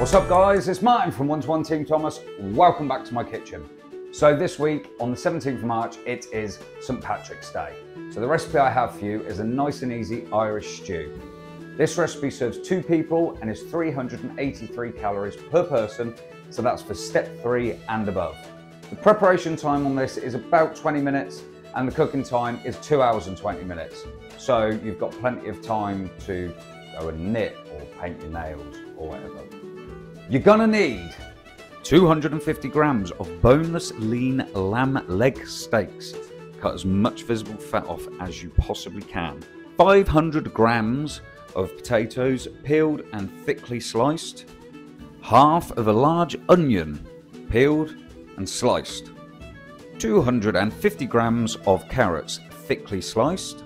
What's up guys, it's Martin from One to One Team Thomas. Welcome back to my kitchen. So this week on the 17th of March, it is St. Patrick's Day. So the recipe I have for you is a nice and easy Irish stew. This recipe serves two people and is 383 calories per person, so that's for step three and above. The preparation time on this is about 20 minutes and the cooking time is two hours and 20 minutes. So you've got plenty of time to go and knit or paint your nails or whatever. You're gonna need 250 grams of boneless lean lamb leg steaks. Cut as much visible fat off as you possibly can. 500 grams of potatoes, peeled and thickly sliced. Half of a large onion, peeled and sliced. 250 grams of carrots, thickly sliced.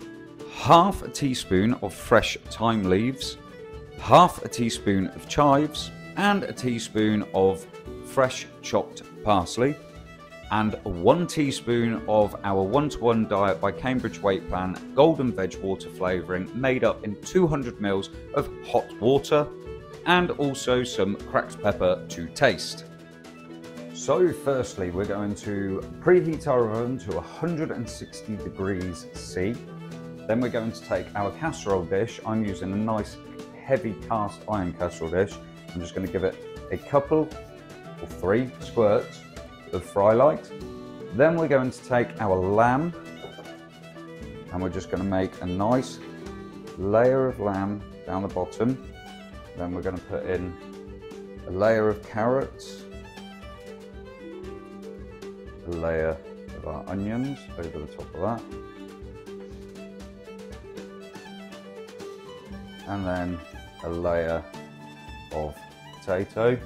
Half a teaspoon of fresh thyme leaves. Half a teaspoon of chives and a teaspoon of fresh chopped parsley, and one teaspoon of our one to one diet by Cambridge Weight Plan golden veg water flavouring made up in 200 ml of hot water, and also some cracked pepper to taste. So, firstly, we're going to preheat our oven to 160 degrees C. Then we're going to take our casserole dish. I'm using a nice heavy cast iron casserole dish. I'm just going to give it a couple or three squirts of fry light. Then we're going to take our lamb and we're just going to make a nice layer of lamb down the bottom. Then we're going to put in a layer of carrots, a layer of our onions over the top of that. And then a layer of potato.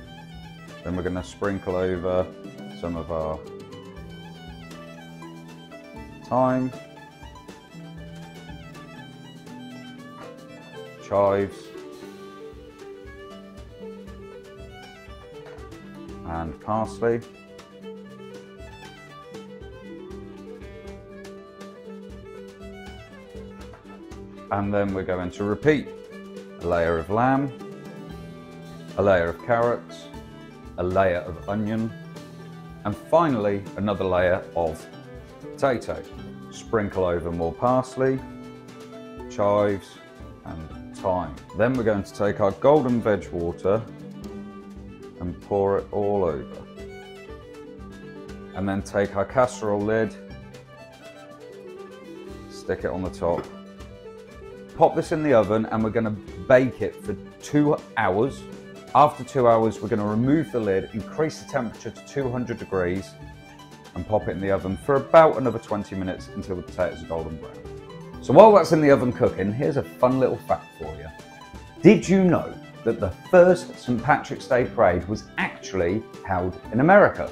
Then we're going to sprinkle over some of our thyme, chives, and parsley. And then we're going to repeat a layer of lamb, a layer of carrots, a layer of onion, and finally another layer of potato. Sprinkle over more parsley, chives, and thyme. Then we're going to take our golden veg water and pour it all over. And then take our casserole lid, stick it on the top, pop this in the oven and we're going to bake it for two hours. After two hours, we're going to remove the lid, increase the temperature to 200 degrees and pop it in the oven for about another 20 minutes until the potatoes are golden brown. So while that's in the oven cooking, here's a fun little fact for you. Did you know that the first St. Patrick's Day parade was actually held in America?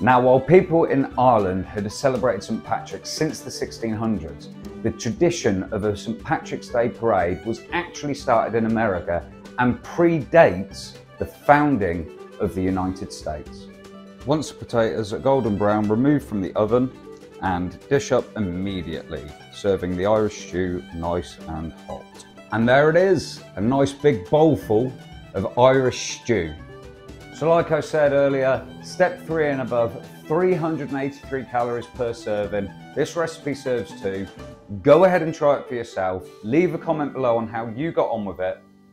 Now, while people in Ireland had celebrated St. Patrick's since the 1600s, the tradition of a St. Patrick's Day parade was actually started in America and predates the founding of the United States. Once the potatoes are golden brown, remove from the oven and dish up immediately, serving the Irish stew nice and hot. And there it is, a nice big bowlful of Irish stew. So like I said earlier, step three and above, 383 calories per serving. This recipe serves two. Go ahead and try it for yourself. Leave a comment below on how you got on with it,